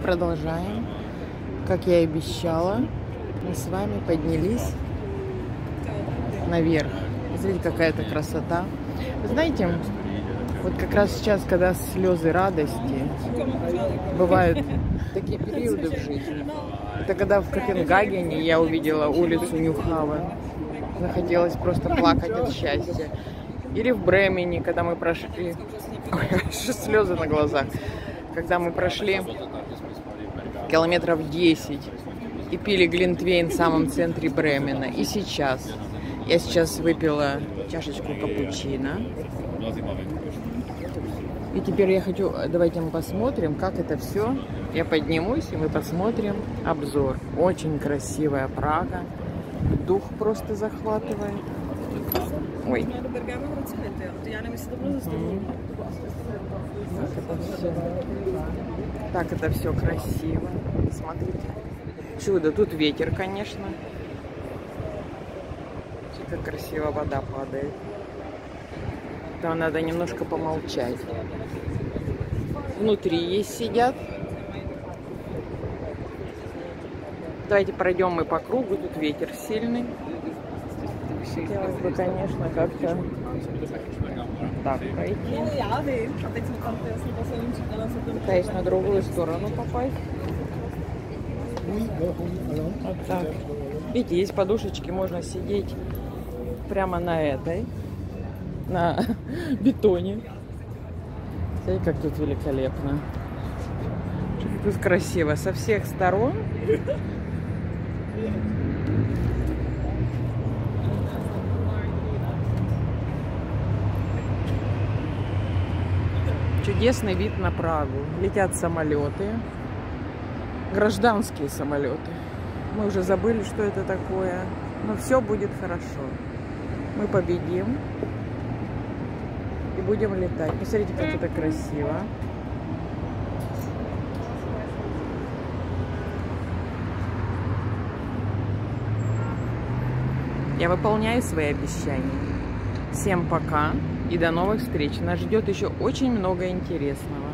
продолжаем. Как я и обещала, мы с вами поднялись наверх. Смотрите, какая это красота. Вы знаете, вот как раз сейчас, когда слезы радости, бывают такие периоды в жизни. Это когда в Копенгагене я увидела улицу Нюхавы. Захотелось просто плакать от счастья. Или в Бремене, когда мы прошли... Ой, слезы на глазах. Когда мы прошли километров 10 и пили глинтвейн в самом центре Бремена. И сейчас. Я сейчас выпила чашечку капучино. И теперь я хочу, давайте мы посмотрим, как это все. Я поднимусь, и мы посмотрим обзор. Очень красивая Прага. Дух просто захватывает. Ой. Так это все, так это все красиво. Смотрите. Чудо. Тут ветер, конечно. Как красиво вода падает. Там надо немножко помолчать. Внутри есть сидят. Давайте пройдем мы по кругу. Тут ветер сильный. Хотелось бы, конечно, как-то так пройти. Пытаюсь на другую сторону попасть. Вот так. Видите, есть подушечки, можно сидеть прямо на этой, на бетоне. Смотрите, как тут великолепно. Тут красиво со всех сторон. Чудесный вид на Прагу. Летят самолеты. Гражданские самолеты. Мы уже забыли, что это такое. Но все будет хорошо. Мы победим. И будем летать. Посмотрите, как это красиво. Я выполняю свои обещания. Всем пока и до новых встреч. Нас ждет еще очень много интересного.